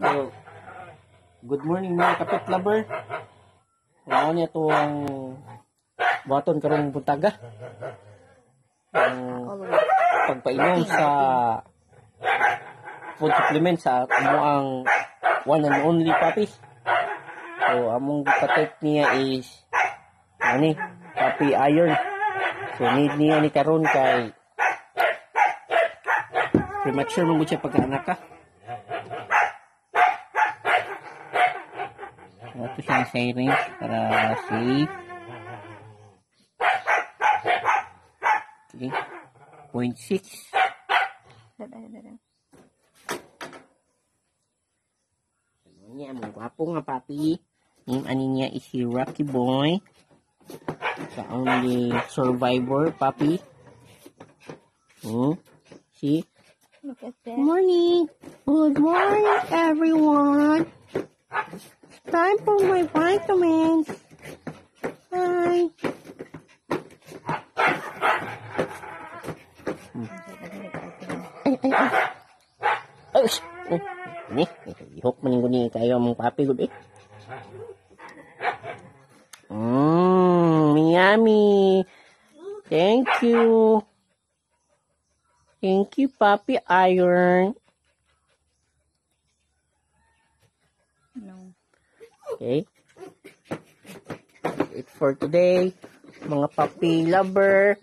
So, good morning mga kapit lover. Ano niya to ang baton karong buntaga. Ang pagpainom sa food supplement sa amo ang one and only puppy. So, among patek niya is ano ni, puppy iron. So, need niya ni karon kay premature mo siya pagkaanak ka. Ito siya range para safe. Okay. Point six. Ano niya, mga gwapo nga papi. Yung ani niya is si Rocky Boy. The only survivor, papi. Hmm? See? Look at that. Morning. Good morning, everyone. Time for my vitamins. Hi. Ay, ay, ay. Ay, sh- oh, Ni, ihok man ni kayo mong papi gud. Mmm, yummy. Thank you. Thank you, Papi Iron. Okay. It for today. Mga papi lover.